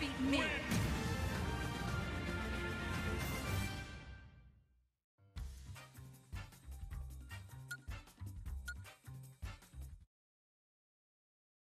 defeat me.